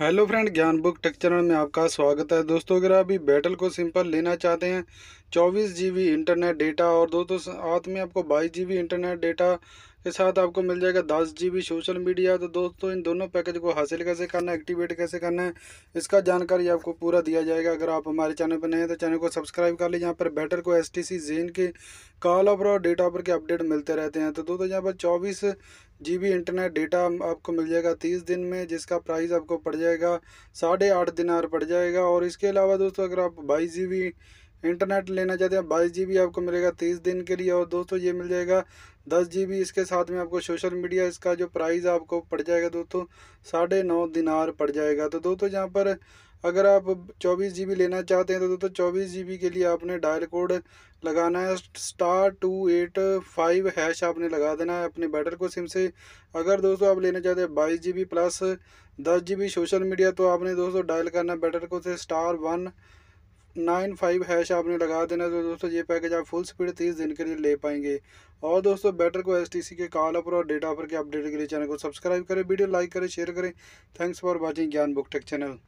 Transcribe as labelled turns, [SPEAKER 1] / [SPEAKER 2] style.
[SPEAKER 1] Hello friend, Gyan book tech channel में आपका स्वागत है। दोस्तों, अगर आप भी बैटल को सिंपल लेना चाहते हैं चौबीस जी बी इंटरनेट डेटा और दोस्तों साथ में आपको बाईस जी इंटरनेट डेटा के साथ आपको मिल जाएगा दस जी बी सोशल मीडिया तो दोस्तों, इन दोनों पैकेज को हासिल कैसे करना है एक्टिवेट कैसे करना है, इसका जानकारी आपको पूरा दिया जाएगा। अगर आप हमारे चैनल पर नए हैं तो चैनल को सब्सक्राइब कर लीजिए। यहाँ पर बेटर को एस टी जेन के कॉल ऑफ़र और डेटा ऑफ़र के अपडेट मिलते रहते हैं। तो दोस्तों, यहाँ पर चौबीस जी इंटरनेट डेटा आपको मिल जाएगा तीस दिन में, जिसका प्राइस आपको पड़ जाएगा साढ़े आठ दिनार पड़ जाएगा। और इसके अलावा दोस्तों, अगर आप बाईस जी इंटरनेट लेना चाहते हैं, बाईस जी आपको मिलेगा तीस दिन के लिए और दोस्तों ये मिल जाएगा दस जी इसके साथ में आपको सोशल मीडिया इसका जो प्राइस आपको पड़ जाएगा दोस्तों, साढ़े नौ दिनार पड़ जाएगा। तो दोस्तों यहाँ पर अगर आप चौबीस जी लेना चाहते हैं तो दोस्तों चौबीस जी के लिए आपने डायल कोड लगाना है star two eight five hash आपने लगा देना है अपने बैटर को सिम से। अगर दोस्तों आप लेना चाहते हैं बाईस जी प्लस दस जी सोशल मीडिया तो आपने दोस्तों डायल करना बैटर को से star one nine five hash आपने लगा देना तो दोस्तों ये पैकेज आप फुल स्पीड तीस दिन के लिए ले पाएँगे। और दोस्तों बेटर को एसटीसी के कॉल अपर और डेटा पर के अपडेट के लिए चैनल को सब्सक्राइब करें वीडियो लाइक करें शेयर करें। Thanks for watching Gyan book tech channel